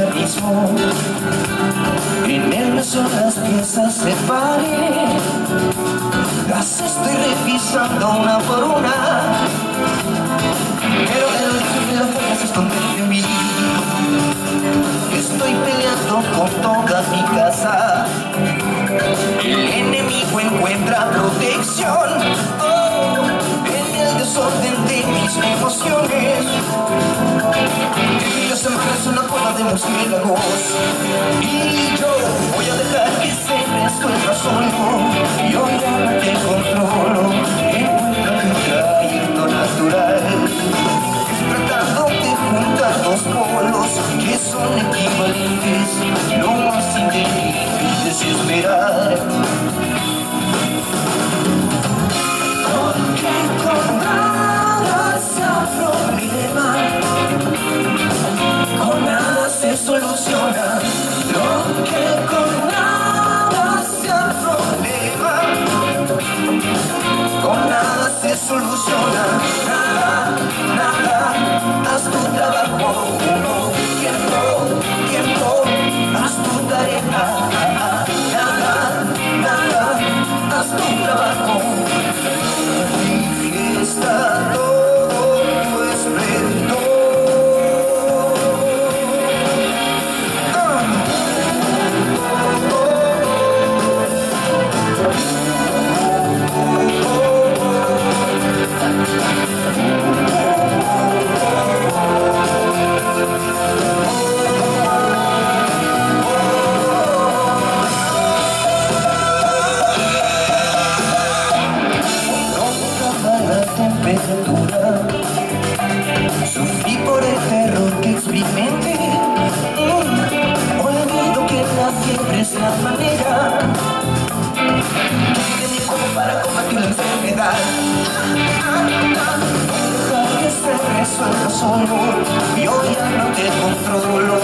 abismo En él son las piezas de pared Las estoy revisando una por una. Pero el fuerza se esconde en mí. Estoy peleando con toda mi casa. El enemigo encuentra protección. Oh, En el desorden de mis emociones yo ya no te controlo,